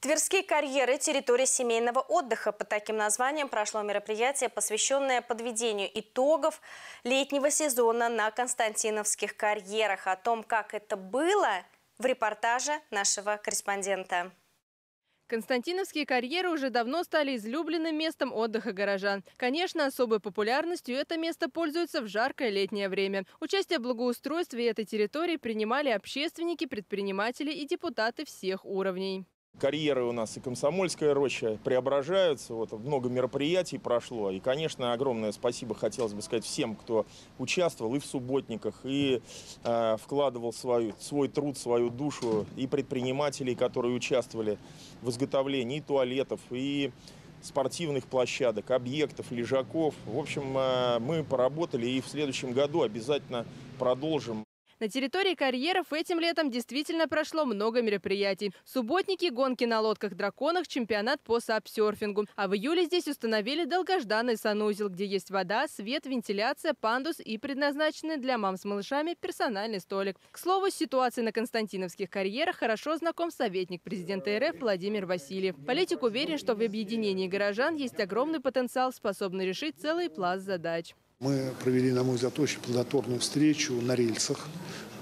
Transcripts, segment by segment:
Тверские карьеры – территория семейного отдыха. Под таким названием прошло мероприятие, посвященное подведению итогов летнего сезона на Константиновских карьерах. О том, как это было, в репортаже нашего корреспондента. Константиновские карьеры уже давно стали излюбленным местом отдыха горожан. Конечно, особой популярностью это место пользуется в жаркое летнее время. Участие в благоустройстве этой территории принимали общественники, предприниматели и депутаты всех уровней. Карьеры у нас и Комсомольская роща преображаются. Вот, много мероприятий прошло. И, конечно, огромное спасибо хотелось бы сказать всем, кто участвовал и в субботниках, и э, вкладывал свою, свой труд, свою душу, и предпринимателей, которые участвовали в изготовлении и туалетов, и спортивных площадок, объектов, лежаков. В общем, э, мы поработали и в следующем году обязательно продолжим. На территории карьеров этим летом действительно прошло много мероприятий. Субботники, гонки на лодках-драконах, чемпионат по сапсерфингу. А в июле здесь установили долгожданный санузел, где есть вода, свет, вентиляция, пандус и предназначенный для мам с малышами персональный столик. К слову, с на Константиновских карьерах хорошо знаком советник президента РФ Владимир Васильев. Политик уверен, что в объединении горожан есть огромный потенциал, способный решить целый пласт задач. Мы провели, на мой взгляд, очень плодотворную встречу на рельсах,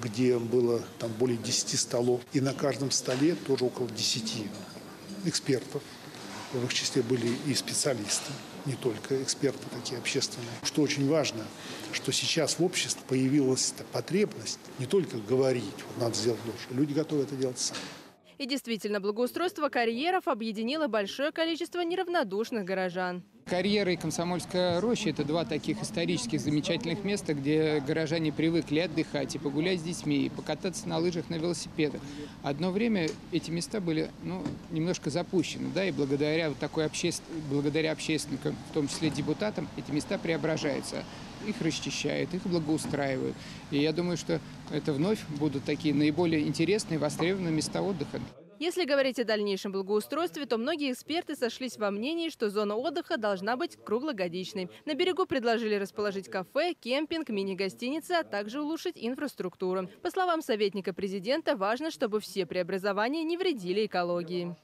где было там более 10 столов. И на каждом столе тоже около 10 экспертов. В их числе были и специалисты, не только эксперты такие общественные. Что очень важно, что сейчас в обществе появилась потребность не только говорить, вот надо сделать лучше, люди готовы это делать сами. И действительно, благоустройство карьеров объединило большое количество неравнодушных горожан. Карьера и Комсомольская роща – это два таких исторических замечательных места, где горожане привыкли отдыхать и погулять с детьми, и покататься на лыжах, на велосипедах. Одно время эти места были ну, немножко запущены, да, и благодаря вот такой обще... благодаря общественникам, в том числе депутатам, эти места преображаются. Их расчищают, их благоустраивают. И я думаю, что это вновь будут такие наиболее интересные, востребованные места отдыха. Если говорить о дальнейшем благоустройстве, то многие эксперты сошлись во мнении, что зона отдыха должна быть круглогодичной. На берегу предложили расположить кафе, кемпинг, мини-гостиницы, а также улучшить инфраструктуру. По словам советника президента, важно, чтобы все преобразования не вредили экологии.